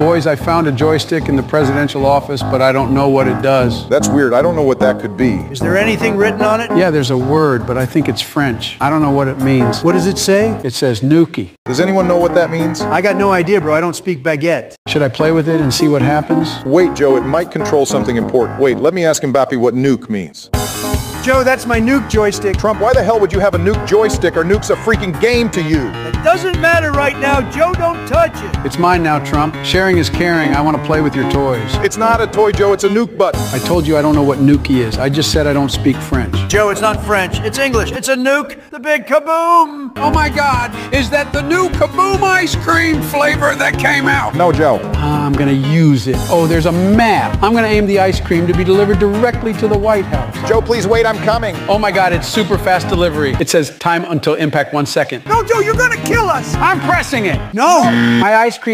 Boys, I found a joystick in the presidential office, but I don't know what it does. That's weird. I don't know what that could be. Is there anything written on it? Yeah, there's a word, but I think it's French. I don't know what it means. What does it say? It says Nuki. Does anyone know what that means? I got no idea, bro. I don't speak baguette. Should I play with it and see what happens? Wait, Joe, it might control something important. Wait, let me ask Mbappe what nuke means. Joe, that's my nuke joystick. Trump, why the hell would you have a nuke joystick or nuke's a freaking game to you? It doesn't matter right now. Joe, don't touch it. It's mine now, Trump. Sharing is caring. I want to play with your toys. It's not a toy, Joe, it's a nuke button. I told you I don't know what Nuki is. I just said I don't speak French. Joe, it's not French. It's English. It's a nuke. The big kaboom. Oh my God, is that the new Kaboom ice cream flavor that came out? No, Joe. I'm gonna use it. Oh, there's a map. I'm gonna aim the ice cream to be delivered directly to the White House. Joe, please wait, I'm coming. Oh my God, it's super fast delivery. It says time until impact one second. No, Joe, you're gonna kill us. I'm pressing it. No. My ice cream